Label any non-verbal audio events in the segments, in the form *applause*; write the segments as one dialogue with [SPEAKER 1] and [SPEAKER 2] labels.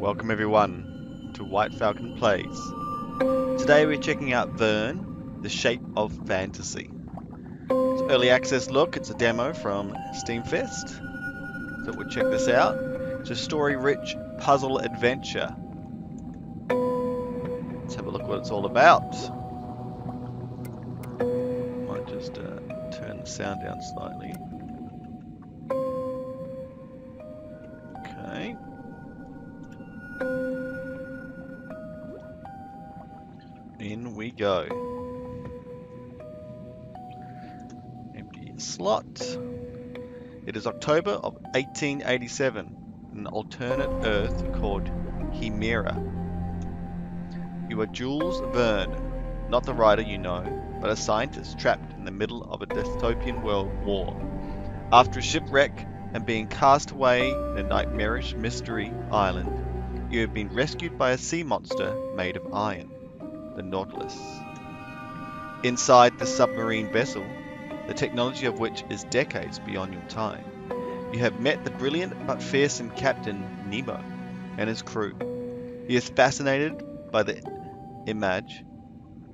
[SPEAKER 1] Welcome everyone to White Falcon Plays. Today we're checking out Verne, The Shape of Fantasy. It's an early access look, it's a demo from Steamfest. So we'll check this out. It's a story-rich puzzle adventure. Let's have a look what it's all about. Might just uh, turn the sound down slightly. Slot. It is October of 1887, an alternate Earth called Hemera. You are Jules Verne, not the writer you know, but a scientist trapped in the middle of a dystopian world war. After a shipwreck and being cast away in a nightmarish mystery island, you have been rescued by a sea monster made of iron, the Nautilus. Inside the submarine vessel, the technology of which is decades beyond your time, you have met the brilliant but fearsome Captain Nemo and his crew. He is fascinated by the Image,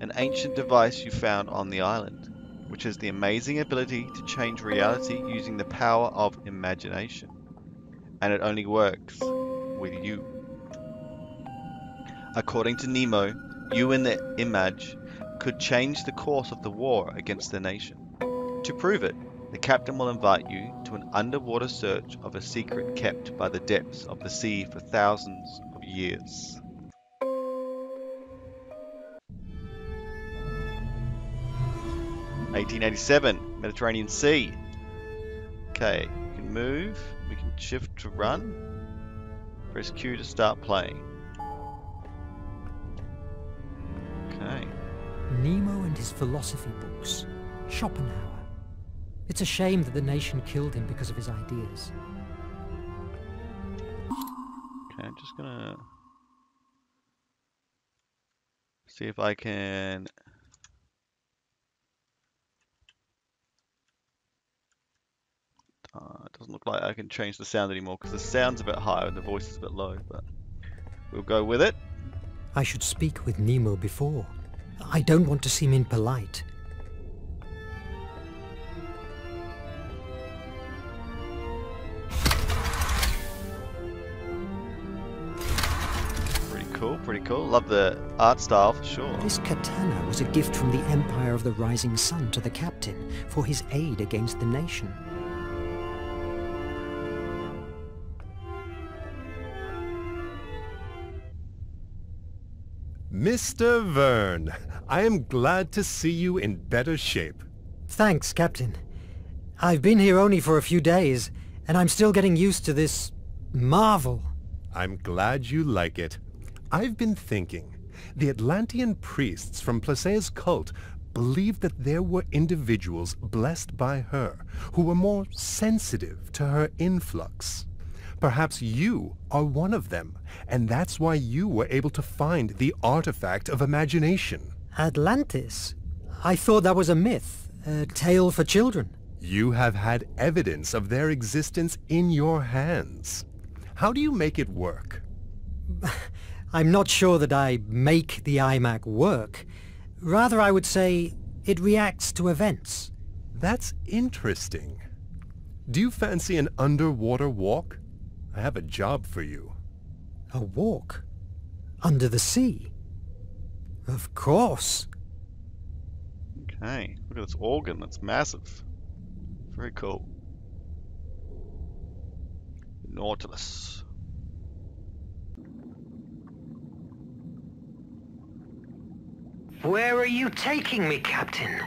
[SPEAKER 1] an ancient device you found on the island, which has the amazing ability to change reality using the power of imagination. And it only works with you. According to Nemo, you and the Image could change the course of the war against the nation. To prove it, the captain will invite you to an underwater search of a secret kept by the depths of the sea for thousands of years. Eighteen eighty seven, Mediterranean Sea. Okay, we can move, we can shift to run. Press Q to start playing. Okay.
[SPEAKER 2] Nemo and his philosophy books. Schopenhauer. It's a shame that the nation killed him because of his ideas.
[SPEAKER 1] Okay, I'm just gonna see if I can Uh, it doesn't look like I can change the sound anymore because the sound's a bit higher and the voice is a bit low, but we'll go with it.
[SPEAKER 2] I should speak with Nemo before. I don't want to seem impolite.
[SPEAKER 1] Cool. Love the art style for sure.
[SPEAKER 2] This katana was a gift from the Empire of the Rising Sun to the captain for his aid against the nation.
[SPEAKER 3] Mr. Verne, I am glad to see you in better shape.
[SPEAKER 2] Thanks, Captain. I've been here only for a few days, and I'm still getting used to this marvel.
[SPEAKER 3] I'm glad you like it. I've been thinking. The Atlantean priests from Placea's cult believed that there were individuals blessed by her who were more sensitive to her influx. Perhaps you are one of them, and that's why you were able to find the artifact of imagination.
[SPEAKER 2] Atlantis? I thought that was a myth, a tale for children.
[SPEAKER 3] You have had evidence of their existence in your hands. How do you make it work? *laughs*
[SPEAKER 2] I'm not sure that I make the IMAG work. Rather, I would say it reacts to events.
[SPEAKER 3] That's interesting. Do you fancy an underwater walk? I have a job for you.
[SPEAKER 2] A walk? Under the sea? Of course.
[SPEAKER 1] Okay, look at this organ, that's massive. Very cool. Nautilus.
[SPEAKER 4] Where are you taking me, Captain?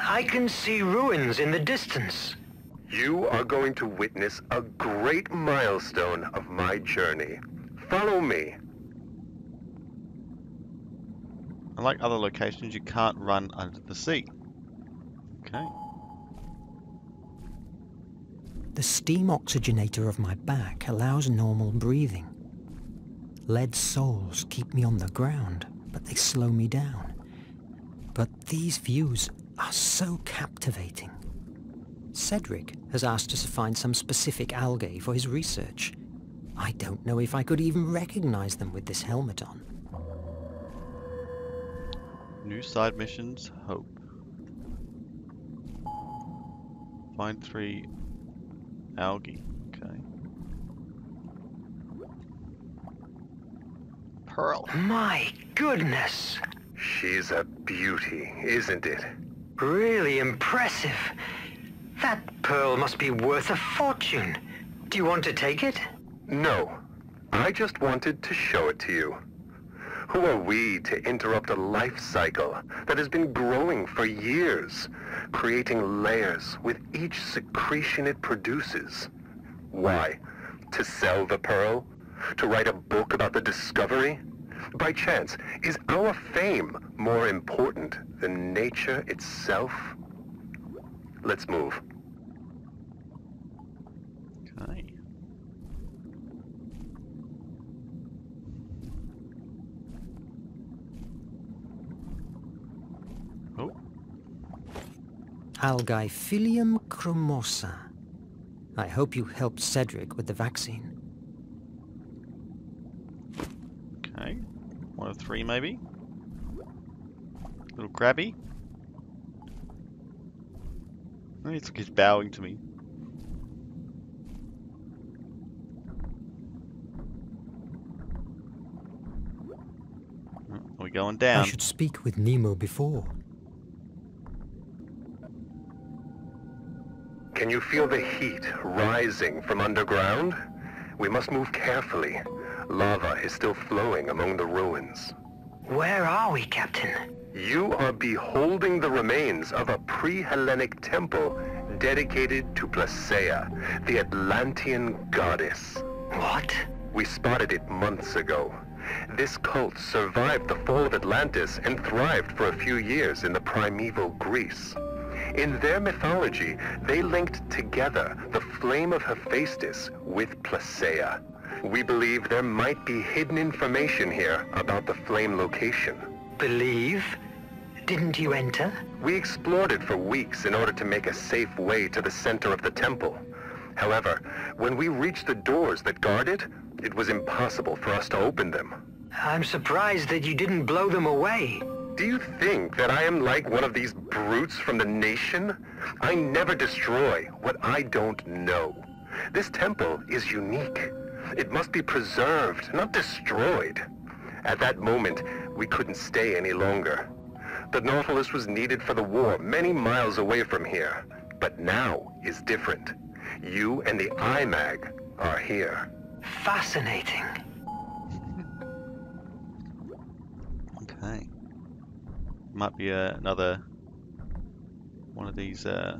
[SPEAKER 4] I can see ruins in the distance.
[SPEAKER 5] You are going to witness a great milestone of my journey. Follow me.
[SPEAKER 1] Unlike other locations, you can't run under the sea. Okay.
[SPEAKER 2] The steam oxygenator of my back allows normal breathing. Lead soles keep me on the ground, but they slow me down. But these views are so captivating. Cedric has asked us to find some specific algae for his research.
[SPEAKER 6] I don't know if I could even recognize them with this helmet on.
[SPEAKER 1] New side missions, hope. Find three algae. Okay. Pearl.
[SPEAKER 2] My goodness.
[SPEAKER 3] She's a beauty, isn't it?
[SPEAKER 2] Really impressive. That pearl must be worth a fortune. Do you want to take it?
[SPEAKER 3] No. I just wanted to show it to you. Who are we to interrupt a life cycle that has been growing for years, creating layers with each secretion it produces? Why? To sell the pearl? To write a book about the discovery? By chance, is our fame more important than nature itself? Let's move.
[SPEAKER 1] Okay. Oh,
[SPEAKER 6] Algae chromosa. I hope you helped Cedric with the vaccine.
[SPEAKER 1] Okay. One of three, maybe. Little crabby. Oh, It's like he's bowing to me. Oh, Are we going down?
[SPEAKER 6] I should speak with Nemo before.
[SPEAKER 3] Can you feel the heat rising from underground? We must move carefully. Lava is still flowing among the ruins.
[SPEAKER 2] Where are we, Captain?
[SPEAKER 3] You are beholding the remains of a pre-Hellenic temple dedicated to Placea, the Atlantean goddess.
[SPEAKER 2] What?
[SPEAKER 3] We spotted it months ago. This cult survived the fall of Atlantis and thrived for a few years in the primeval Greece. In their mythology, they linked together the flame of Hephaestus with Placea. We believe there might be hidden information here about the flame location.
[SPEAKER 2] Believe? Didn't you enter?
[SPEAKER 3] We explored it for weeks in order to make a safe way to the center of the temple. However, when we reached the doors that guard it, it was impossible for us to open them.
[SPEAKER 2] I'm surprised that you didn't blow them away.
[SPEAKER 3] Do you think that I am like one of these brutes from the nation? I never destroy what I don't know. This temple is unique. It must be preserved, not destroyed. At that moment, we couldn't stay any longer. The Nautilus was needed for the war many miles away from here. But now is different. You and the IMAG are here.
[SPEAKER 2] Fascinating.
[SPEAKER 1] Okay. Might be uh, another one of these uh,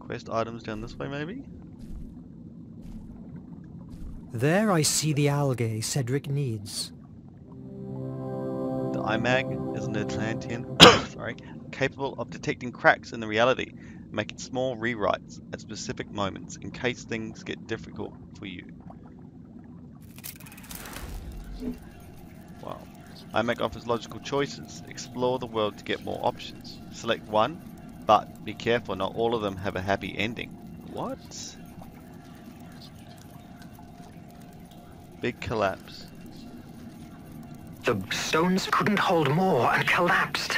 [SPEAKER 1] quest items down this way, maybe?
[SPEAKER 6] There I see the algae Cedric needs.
[SPEAKER 1] The IMAG is an Atlantean, *coughs* sorry, capable of detecting cracks in the reality, making small rewrites at specific moments in case things get difficult for you. Wow. IMAG offers logical choices. Explore the world to get more options. Select one, but be careful, not all of them have a happy ending. What? Big collapse.
[SPEAKER 2] The stones couldn't hold more and collapsed.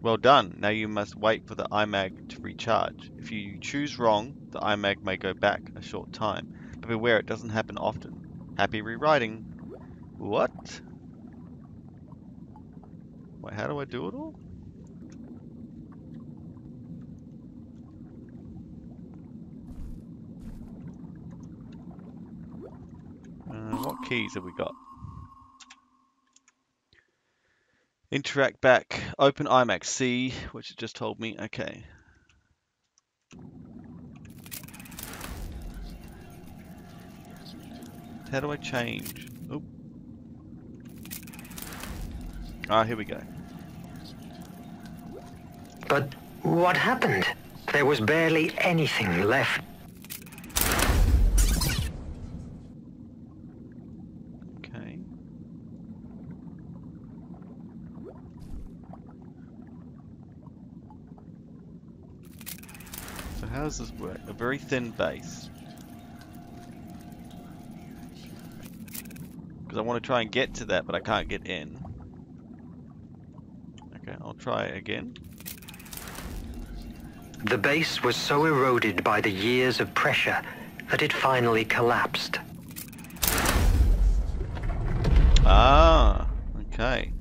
[SPEAKER 1] Well done. Now you must wait for the IMAG to recharge. If you choose wrong, the IMAG may go back a short time. But beware, it doesn't happen often. Happy rewriting. What? Wait, how do I do it all? Uh, what keys have we got? Interact back. Open IMAG. C, which it just told me. Okay. How do I change? Oh. Ah, here we go.
[SPEAKER 2] But what happened? There was barely anything left.
[SPEAKER 1] Okay. Does this work? A very thin base. Because I want to try and get to that, but I can't get in. Okay, I'll try again.
[SPEAKER 2] The base was so eroded by the years of pressure that it finally collapsed.
[SPEAKER 1] Ah, okay.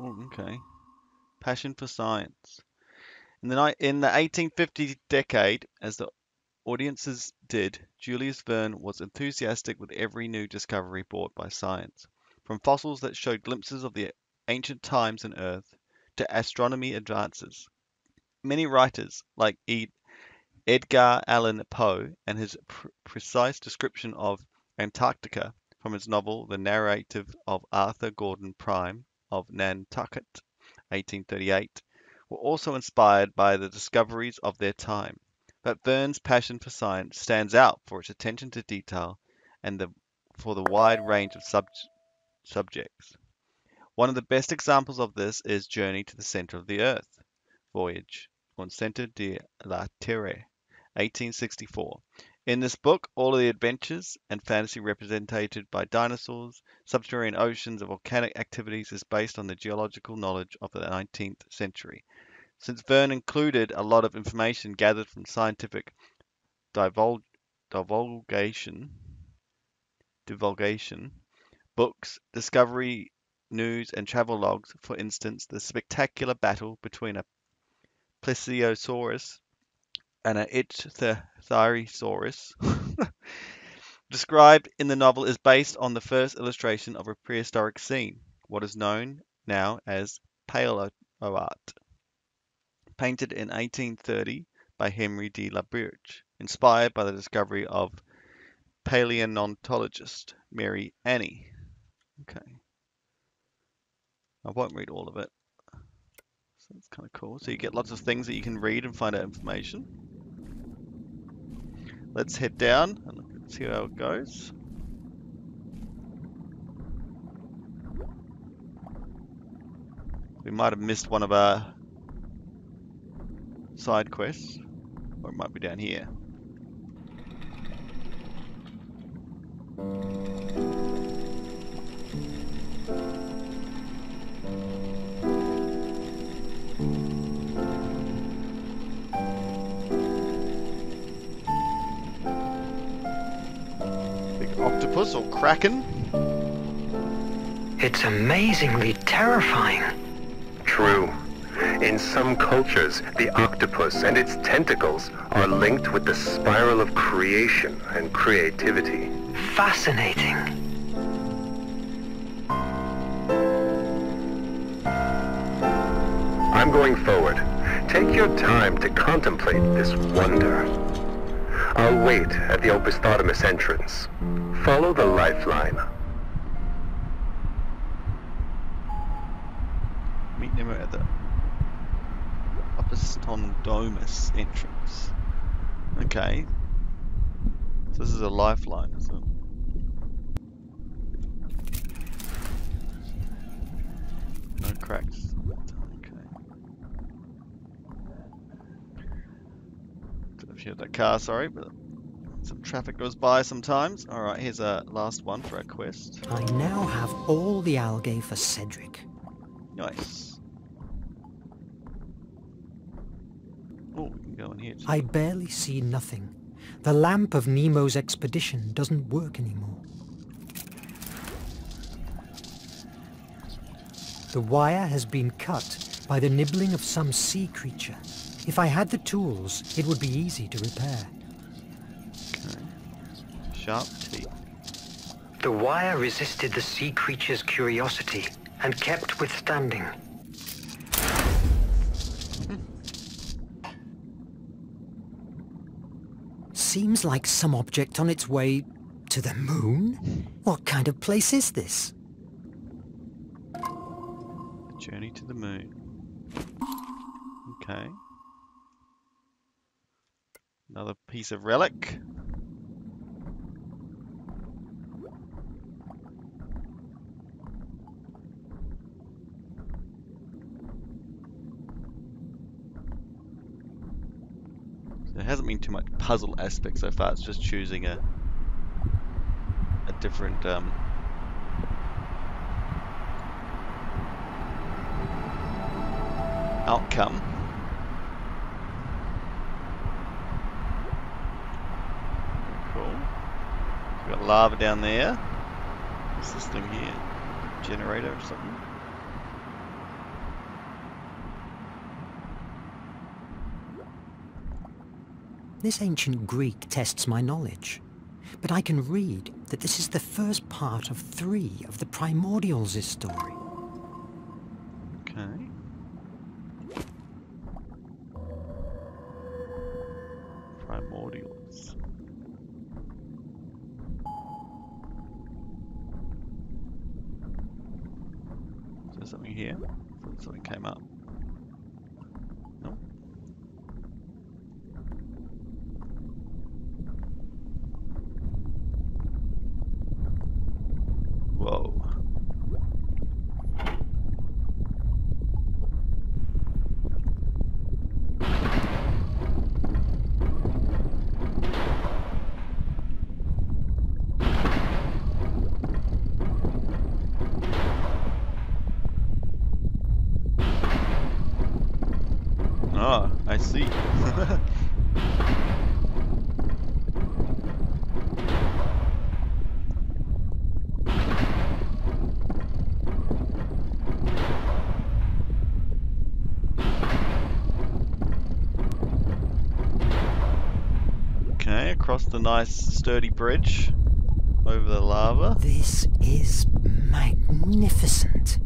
[SPEAKER 1] Oh, okay. Passion for science. In the in the 1850 decade, as the audiences did, Julius Verne was enthusiastic with every new discovery brought by science, from fossils that showed glimpses of the ancient times and Earth to astronomy advances. Many writers, like Ed- Edgar Allan Poe and his pr- precise description of Antarctica from his novel The Narrative of Arthur Gordon Pym of Nantucket, 1838, were also inspired by the discoveries of their time. But Verne's passion for science stands out for its attention to detail and the, for the wide range of sub- subjects. One of the best examples of this is Journey to the Center of the Earth Voyage au Centre de la Terre, 1864. In this book, all of the adventures and fantasy represented by dinosaurs, subterranean oceans, and volcanic activities is based on the geological knowledge of the 19th century. Since Verne included a lot of information gathered from scientific divul- divulgation, divulgation, books, discovery news, and travel logs, for instance, the spectacular battle between a plesiosaurus and a Ichthyosaurus *laughs* described in the novel is based on the first illustration of a prehistoric scene, what is known now as Paleoart, painted in 1830 by Henry de la Beche, inspired by the discovery of paleontologist Mary Anning. Okay. I won't read all of it. So it's kind of cool. So you get lots of things that you can read and find out information. Let's head down and see how it goes. We might have missed one of our side quests, or it might be down here. Kraken.
[SPEAKER 2] It's amazingly terrifying.
[SPEAKER 3] True. In some cultures, the octopus and its tentacles are linked with the spiral of creation and creativity.
[SPEAKER 2] Fascinating.
[SPEAKER 3] I'm going forward. Take your time to contemplate this wonder. I'll wait at the Opisthodomos entrance. Follow the lifeline.
[SPEAKER 1] Meet Nemo at the Opisthodomos entrance. Okay. So this is a lifeline, isn't it? No cracks. Okay. Heard that car, sorry, but some traffic goes by sometimes. Alright, here's a last one for our quest.
[SPEAKER 6] I now have all the algae for Cedric.
[SPEAKER 1] Nice. Oh, we can go in here. too.
[SPEAKER 6] I barely see nothing. The lamp of Nemo's expedition doesn't work anymore. The wire has been cut by the nibbling of some sea creature. If I had the tools, it would be easy to repair.
[SPEAKER 1] Okay. Sharp teeth.
[SPEAKER 2] The wire resisted the sea creature's curiosity and kept withstanding.
[SPEAKER 6] Seems like some object on its way to the moon? What kind of place is this?
[SPEAKER 1] A Journey to the moon. Okay. Another piece of relic. There hasn't been too much puzzle aspect so far, it's just choosing a a different um, outcome. Lava down there. What's this thing here? Generator or something?
[SPEAKER 6] This ancient Greek tests my knowledge. But I can read that this is the first part of three of the Primordials' story.
[SPEAKER 1] Okay. Primordials. Is there something here? Something came up. Ah, I see. *laughs* okay, across the nice sturdy bridge over the lava.
[SPEAKER 6] This is magnificent.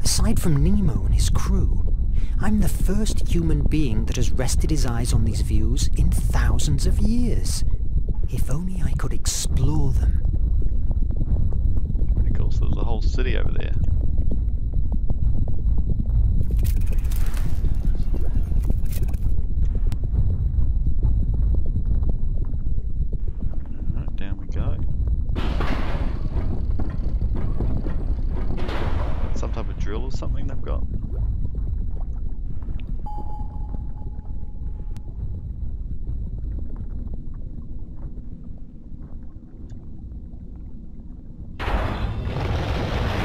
[SPEAKER 6] Aside from Nemo and his crew, I'm the first human being that has rested his eyes on these views in thousands of years. If only I could explore them.
[SPEAKER 1] Pretty cool. So there's a whole city over there. Alright, down we go. Some type of drill or something they've got.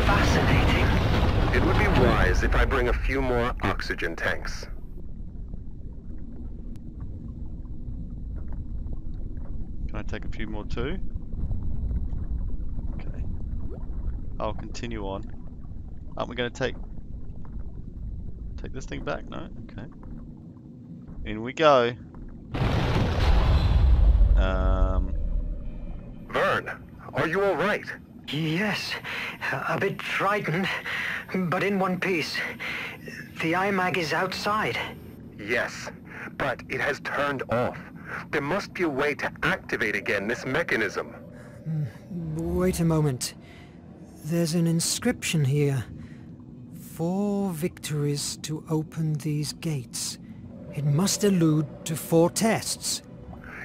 [SPEAKER 2] Fascinating.
[SPEAKER 3] It would be wise if I bring a few more oxygen tanks.
[SPEAKER 1] Can I take a few more too? Okay. I'll continue on. Aren't we going to take take this thing back? No. Okay. In we go. Um.
[SPEAKER 3] Verne, are you all right?
[SPEAKER 2] Yes, a bit frightened, but in one piece. The IMAG is outside.
[SPEAKER 3] Yes, but it has turned off. There must be a way to activate again this mechanism.
[SPEAKER 6] Hmm, wait a moment. There's an inscription here. Four victories to open these gates. It must allude to four tests.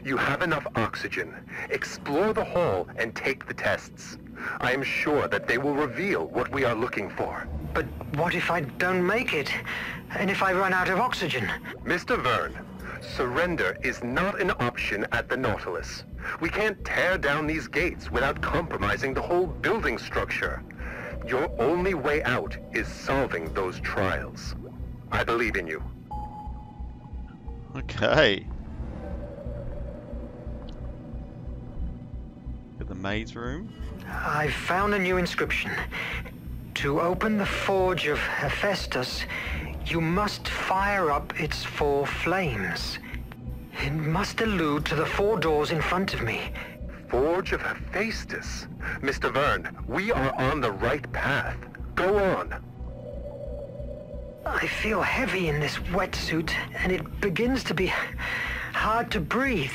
[SPEAKER 3] You have enough oxygen. Explore the hall and take the tests. I am sure that they will reveal what we are looking for.
[SPEAKER 2] But what if I don't make it? And if I run out of oxygen?
[SPEAKER 3] Mr. Verne, surrender is not an option at the Nautilus. We can't tear down these gates without compromising the whole building structure. Your only way out is solving those trials. I believe in you.
[SPEAKER 1] Okay. Got the maze room.
[SPEAKER 2] I've found a new inscription. To open the forge of Hephaestus, you must fire up its four flames. It must allude to the four doors in front of me.
[SPEAKER 3] Forge of Hephaestus. Mr. Verne, we are on the right path. Go on.
[SPEAKER 2] I feel heavy in this wetsuit, and it begins to be hard to breathe.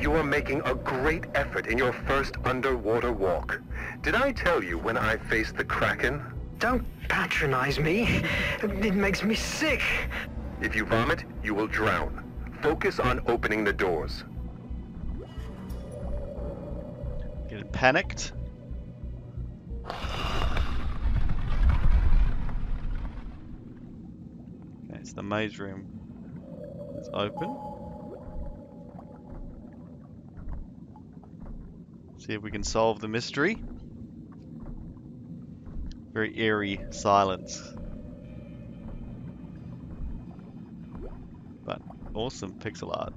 [SPEAKER 3] You are making a great effort in your first underwater walk. Did I tell you when I faced the Kraken?
[SPEAKER 2] Don't patronize me. It makes me sick.
[SPEAKER 3] If you vomit, you will drown. Focus on opening the doors.
[SPEAKER 1] Getting panicked. Okay, it's the maze room. It's open. See if we can solve the mystery. Very eerie silence. But awesome pixel art.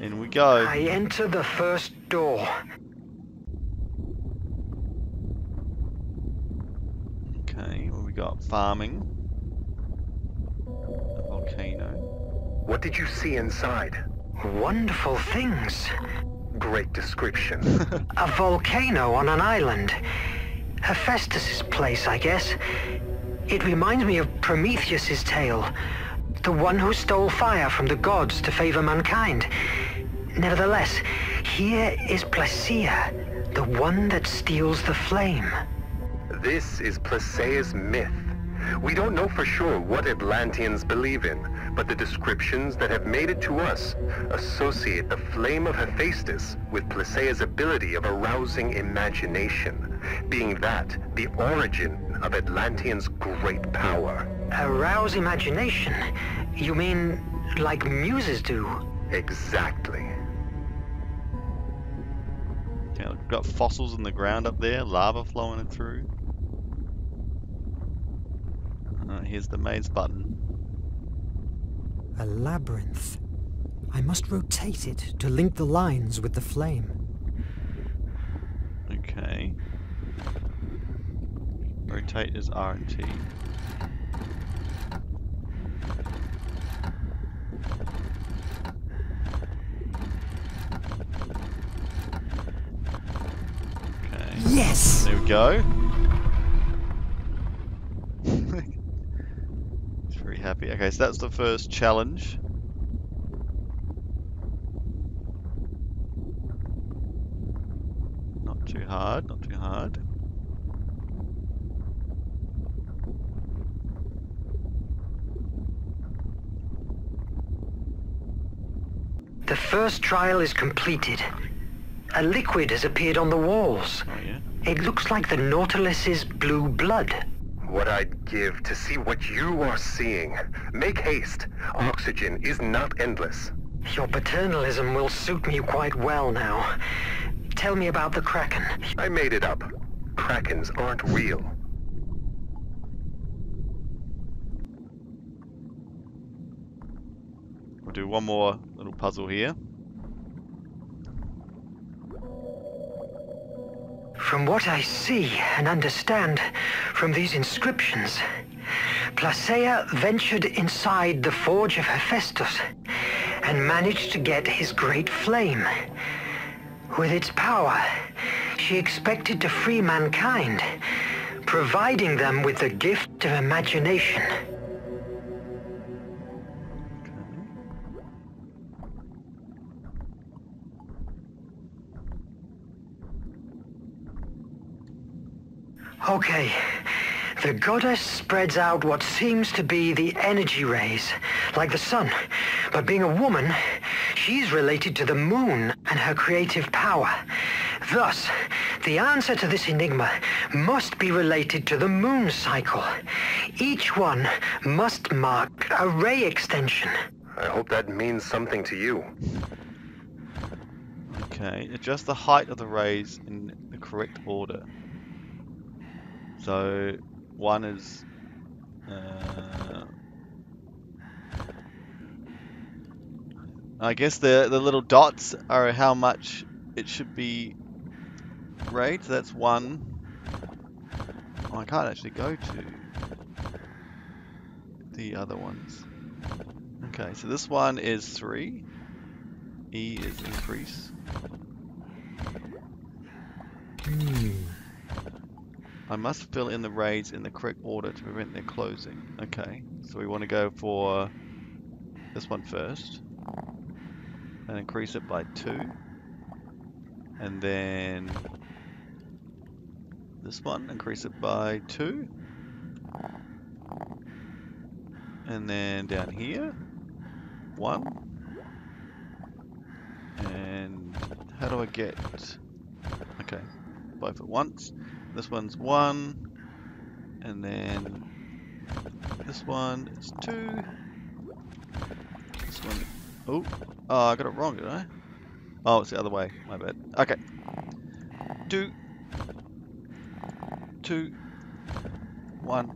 [SPEAKER 1] In we go.
[SPEAKER 2] I enter the first door.
[SPEAKER 1] Okay, what we got? Farming. A volcano.
[SPEAKER 3] What did you see inside?
[SPEAKER 2] Wonderful things.
[SPEAKER 3] Great description. *laughs*
[SPEAKER 2] A volcano on an island. Hephaestus's place, I guess. It reminds me of Prometheus's tale. The one who stole fire from the gods to favor mankind. Nevertheless, here is Placea, the one that steals the flame.
[SPEAKER 3] This is Placea's myth. We don't know for sure what Atlanteans believe in, but the descriptions that have made it to us associate the flame of Hephaestus with Placea's ability of arousing imagination, being that the origin of Atlanteans' great power.
[SPEAKER 2] Arouse imagination? You mean like muses do?
[SPEAKER 3] Exactly.
[SPEAKER 1] Okay, we've got fossils in the ground up there, lava flowing it through. Uh, here's the maze button.
[SPEAKER 6] A labyrinth. I must rotate it to link the lines with the flame.
[SPEAKER 1] Okay. Rotate is R and T. Okay.
[SPEAKER 6] Yes!
[SPEAKER 1] There we go. He's very happy. Okay, so that's the first challenge. Not too hard, not too hard.
[SPEAKER 2] The first trial is completed. A liquid has appeared on the walls.
[SPEAKER 1] Oh yeah.
[SPEAKER 2] It looks like the Nautilus's blue blood.
[SPEAKER 3] What I'd give to see what you are seeing. Make haste. Oxygen is not endless.
[SPEAKER 2] Your paternalism will suit me quite well now. Tell me about the Kraken.
[SPEAKER 3] I made it up. Krakens aren't real.
[SPEAKER 1] We'll do one more little puzzle here.
[SPEAKER 2] From what I see and understand from these inscriptions, Placea ventured inside the forge of Hephaestus and managed to get his great flame. With its power, she expected to free mankind, providing them with the gift of imagination. Okay. The goddess spreads out what seems to be the energy rays, like the sun. But being a woman, she's related to the moon and her creative power. Thus, the answer to this enigma must be related to the moon cycle. Each one must mark a ray extension.
[SPEAKER 3] I hope that means something to you.
[SPEAKER 1] Okay, adjust the height of the rays in the correct order. So one is uh, I guess the the little dots are how much it should be rayed. So that's one. Oh, I can't actually go to the other ones. Okay, so this one is three. E is increase.
[SPEAKER 6] Hmm.
[SPEAKER 1] I must fill in the raids in the correct order to prevent their closing. Okay, so we want to go for this one first. And increase it by two. And then this one, increase it by two. And then down here, one. And how do I get... Okay, both at once. This one's one, and then this one is two. This one, oh, oh, I got it wrong, did I? Oh, it's the other way. My bad. Okay. Two. Two. One.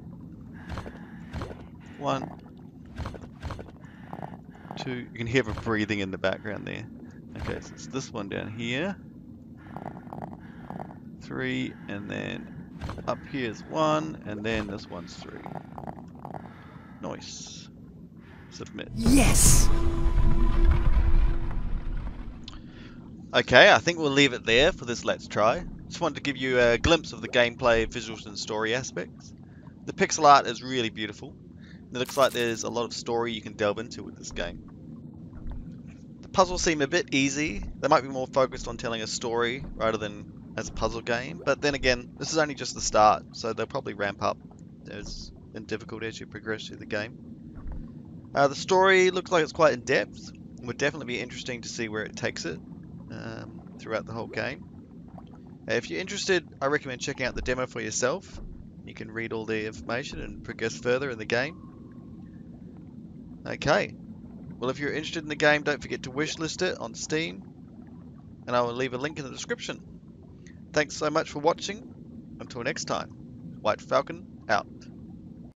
[SPEAKER 1] One. Two. You can hear the breathing in the background there. Okay, so it's this one down here. Three, and then up here's one, and then this one's three. Nice. Submit.
[SPEAKER 6] Yes!
[SPEAKER 1] Okay, I think we'll leave it there for this Let's Try. Just wanted to give you a glimpse of the gameplay, visuals and story aspects. The pixel art is really beautiful. It looks like there's a lot of story you can delve into with this game. The puzzles seem a bit easy. They might be more focused on telling a story rather than as a puzzle game. But then again, this is only just the start, so they'll probably ramp up as in difficulty as you progress through the game. Uh, the story looks like it's quite in depth. It would definitely be interesting to see where it takes it um, throughout the whole game. Uh, if you're interested, I recommend checking out the demo for yourself. You can read all the information and progress further in the game. Okay. Well, if you're interested in the game, don't forget to wishlist it on Steam. And I will leave a link in the description. Thanks so much for watching. Until next time, White Falcon out.